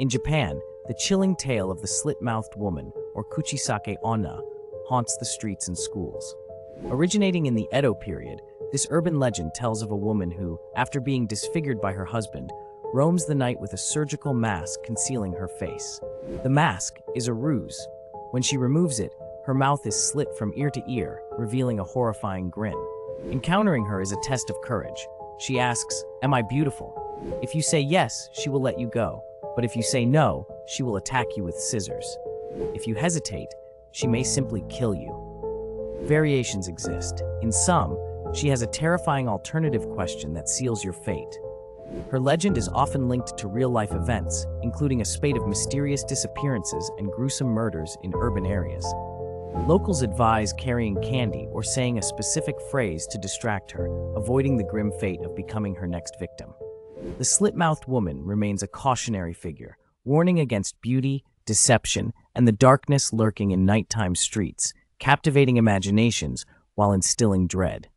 In Japan, the chilling tale of the slit-mouthed woman, or Kuchisake Onna, haunts the streets and schools. Originating in the Edo period, this urban legend tells of a woman who, after being disfigured by her husband, roams the night with a surgical mask concealing her face. The mask is a ruse. When she removes it, her mouth is slit from ear to ear, revealing a horrifying grin. Encountering her is a test of courage. She asks, Am I beautiful? If you say yes, she will let you go. But if you say no, she will attack you with scissors. If you hesitate, she may simply kill you. Variations exist. In some, she has a terrifying alternative question that seals your fate. Her legend is often linked to real-life events, including a spate of mysterious disappearances and gruesome murders in urban areas. Locals advise carrying candy or saying a specific phrase to distract her, avoiding the grim fate of becoming her next victim. The slit-mouthed woman remains a cautionary figure, warning against beauty, deception, and the darkness lurking in nighttime streets, captivating imaginations while instilling dread.